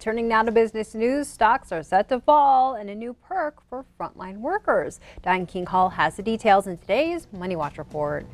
Turning now to business news, stocks are set to fall and a new perk for frontline workers. Diane King Hall has the details in today's Money Watch report.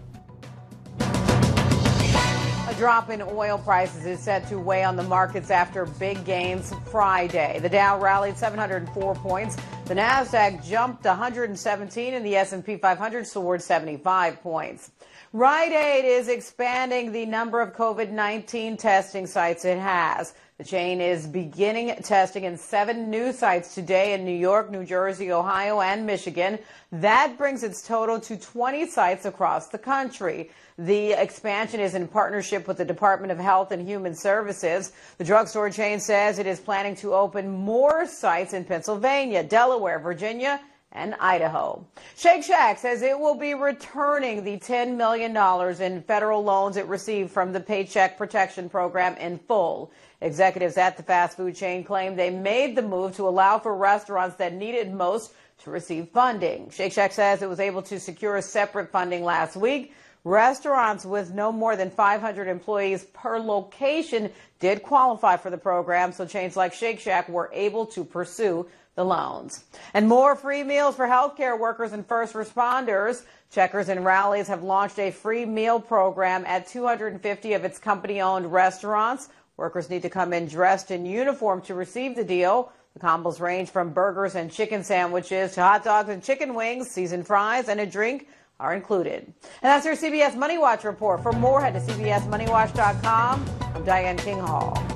A drop in oil prices is set to weigh on the markets after big gains Friday. The Dow rallied 704 points. The Nasdaq jumped 117 and the S&P 500 soared 75 points. Rite Aid is expanding the number of COVID-19 testing sites it has. The chain is beginning testing in seven new sites today in New York, New Jersey, Ohio, and Michigan. That brings its total to 20 sites across the country. The expansion is in partnership with the Department of Health and Human Services. The drugstore chain says it is planning to open more sites in Pennsylvania, Delaware, Virginia, and Idaho. Shake Shack says it will be returning the $10 million in federal loans it received from the Paycheck Protection Program in full. Executives at the fast food chain claim they made the move to allow for restaurants that needed most to receive funding. Shake Shack says it was able to secure separate funding last week. Restaurants with no more than 500 employees per location did qualify for the program, so chains like Shake Shack were able to pursue the loans. And more free meals for healthcare workers and first responders. Checkers and Rally's have launched a free meal program at 250 of its company owned restaurants. Workers need to come in dressed in uniform to receive the deal. The combos range from burgers and chicken sandwiches to hot dogs and chicken wings, seasoned fries, and a drink are included. And that's your CBS Money Watch report. For more, head to CBSMoneyWatch.com. I'm Diane King Hall.